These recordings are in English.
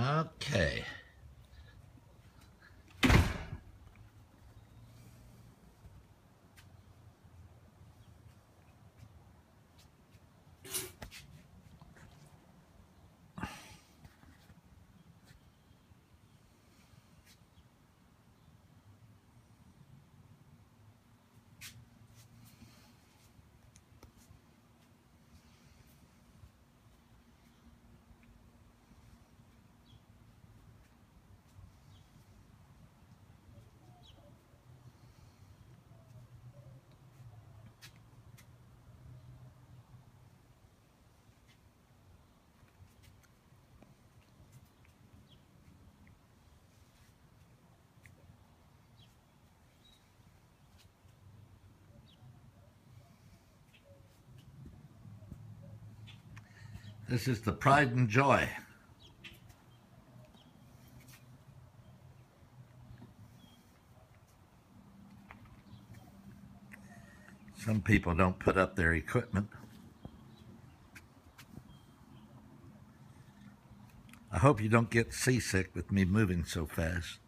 Okay. This is the pride and joy. Some people don't put up their equipment. I hope you don't get seasick with me moving so fast.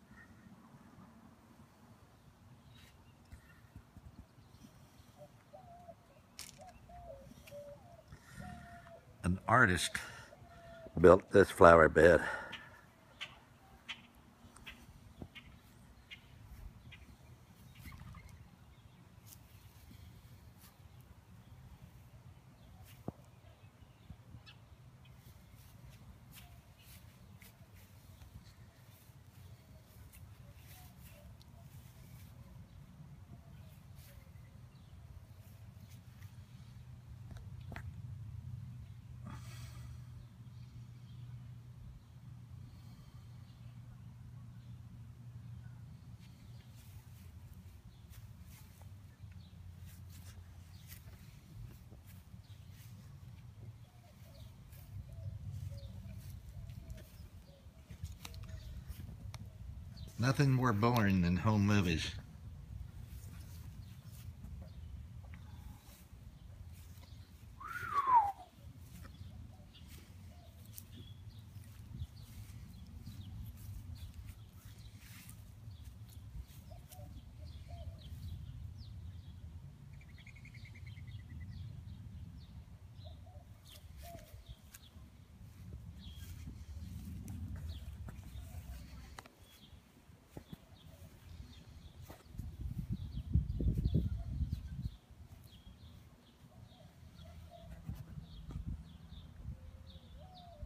An artist built this flower bed. Nothing more boring than home movies.